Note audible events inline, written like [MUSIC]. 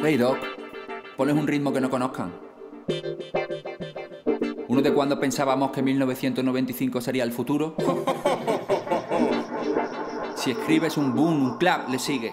Hey Doc, pones un ritmo que no conozcan. ¿Uno de cuando pensábamos que 1995 sería el futuro? [LAUGHS] Si escribes un boom, un clap, le sigue.